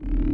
Attention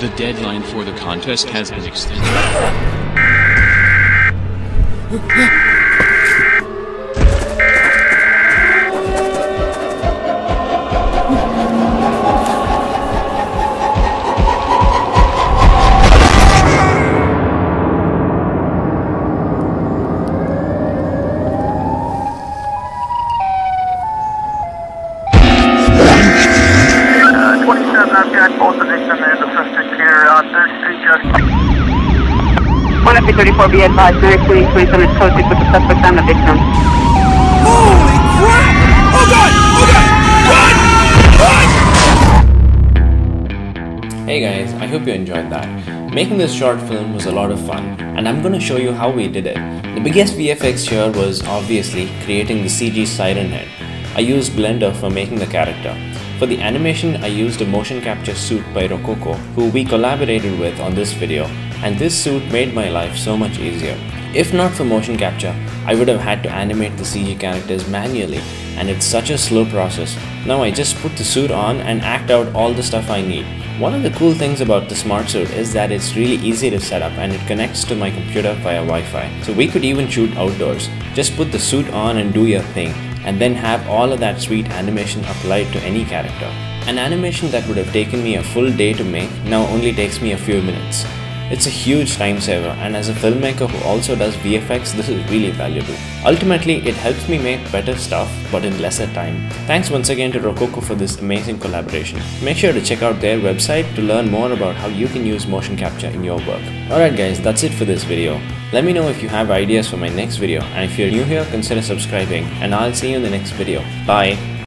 The deadline for the contest has been extended. 134 be advised, directly 27 is posted with the suspect and the victim. Holy crap! Oh god! Oh god! Run! Run! Hey guys, I hope you enjoyed that. Making this short film was a lot of fun, and I'm gonna show you how we did it. The biggest VFX here was obviously creating the CG Siren Head. I used Blender for making the character. For the animation, I used a motion capture suit by Rokoko, who we collaborated with on this video, and this suit made my life so much easier. If not for motion capture, I would have had to animate the CG characters manually, and it's such a slow process. Now I just put the suit on and act out all the stuff I need. One of the cool things about the smart suit is that it's really easy to set up and it connects to my computer via Wi-Fi. So we could even shoot outdoors. Just put the suit on and do your thing, and then have all of that sweet animation applied to any character. An animation that would have taken me a full day to make now only takes me a few minutes. It's a huge time saver, and as a filmmaker who also does VFX, this is really valuable. Ultimately, it helps me make better stuff, but in lesser time. Thanks once again to Rokoko for this amazing collaboration. Make sure to check out their website to learn more about how you can use motion capture in your work. Alright guys, that's it for this video. Let me know if you have ideas for my next video, and if you're new here, consider subscribing, and I'll see you in the next video. Bye!